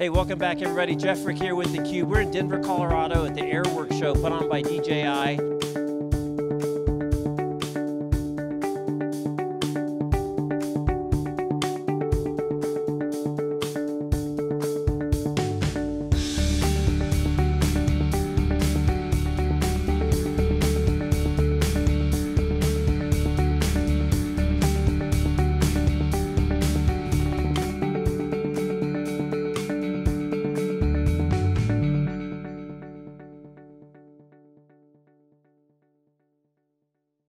Hey, welcome back, everybody. Jeff Frick here with theCUBE. We're in Denver, Colorado at the Airworks Show put on by DJI.